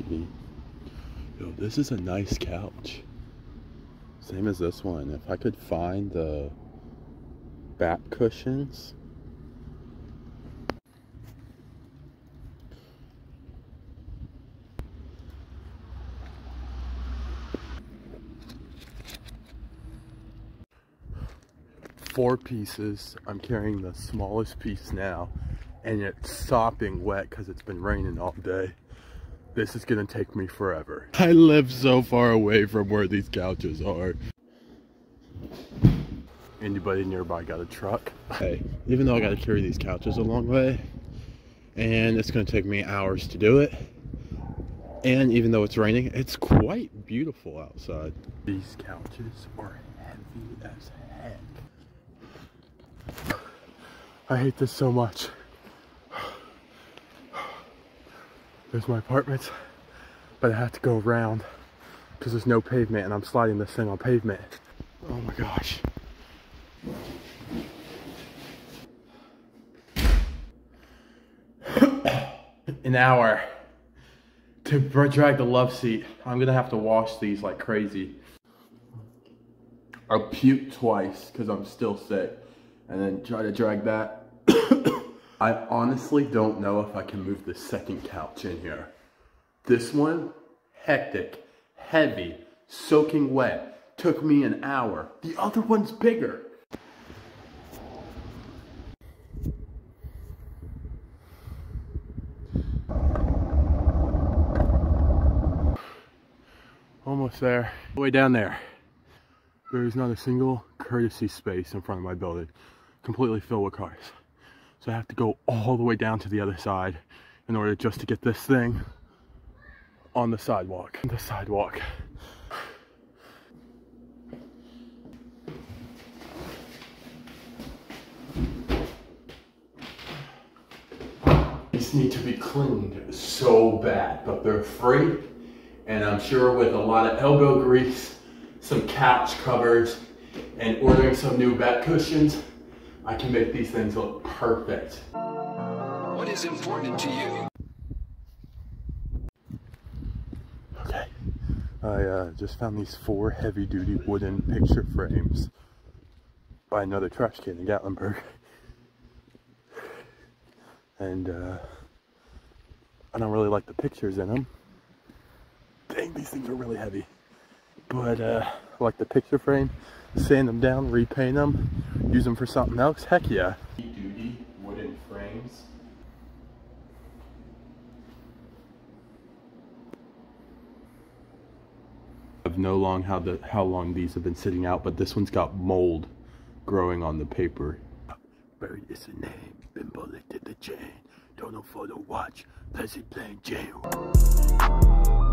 Yo, this is a nice couch. Same as this one. If I could find the back cushions. Four pieces. I'm carrying the smallest piece now and it's sopping wet because it's been raining all day. This is gonna take me forever. I live so far away from where these couches are. Anybody nearby got a truck? Hey, even though I gotta carry these couches a long way, and it's gonna take me hours to do it, and even though it's raining, it's quite beautiful outside. These couches are heavy as heck. I hate this so much. There's my apartment, but I have to go around because there's no pavement and I'm sliding this thing on pavement. Oh my gosh. An hour to drag the love seat. I'm gonna have to wash these like crazy. I'll puke twice because I'm still sick and then try to drag that I honestly don't know if I can move the second couch in here. This one, hectic, heavy, soaking wet, took me an hour. The other one's bigger. Almost there. The Way down there. There's not a single courtesy space in front of my building. Completely filled with cars. So I have to go all the way down to the other side in order just to get this thing on the sidewalk. The sidewalk. These need to be cleaned so bad, but they're free. And I'm sure with a lot of elbow grease, some couch covers, and ordering some new bed cushions, I can make these things look perfect. What is important to you? Okay, I uh, just found these four heavy-duty wooden picture frames by another trash can in Gatlinburg. And uh, I don't really like the pictures in them. Dang, these things are really heavy. But uh, I like the picture frame, sand them down, repaint them, use them for something else, heck yeah. Duty wooden frames. I've no long how the how long these have been sitting out, but this one's got mold growing on the paper. Buried is the name, been bullet the chain. Don't know for the watch, pleasant playing jail.